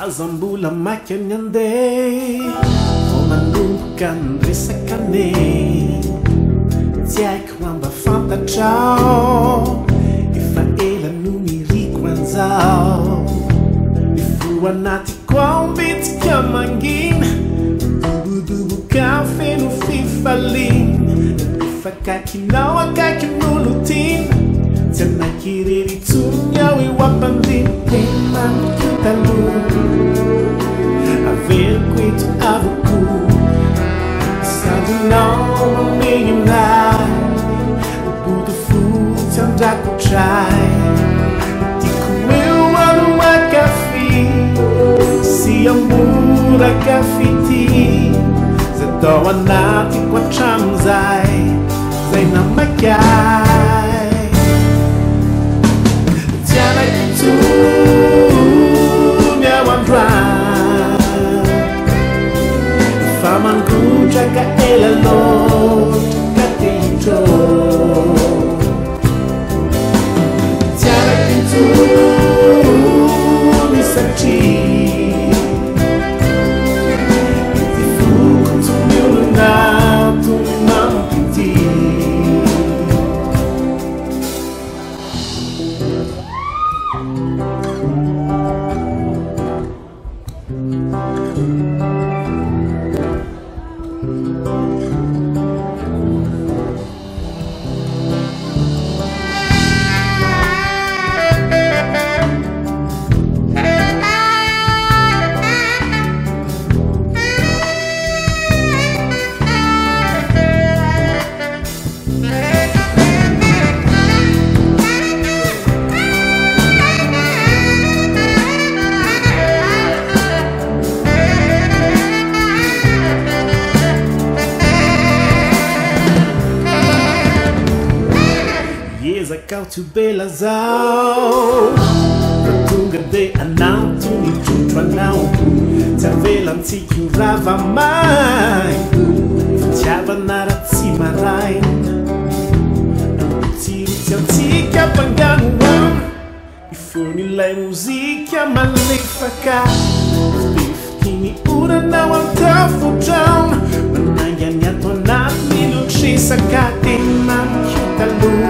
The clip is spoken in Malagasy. Azambula makenyande Omanduka nrisakane Tiek wamba fanta ciao Manati kwambit kamangin Bubudubu kafenu fifalin Fakakinawa kakimulutin Tenakiriri tunyawi wapandin Pema kitalu Avil kwit avuku Sadinawa mingin lai Bubudu futan dakuchai amoraka fiti zatooanatykuatramzay zay namakai anakimyaanra famancutraka elalôt ka tintro aakimi a ezakao tsy obela zao datonga be anaty nitrotroanao tsy avela ntsika o ravamay fitiavanara tsy maraina aitsirytsy antsika ampangano ana i fony ilay mozika malefaka de fitiny oranao anta fotraona manangyany ato nayny notrisaka te namikitao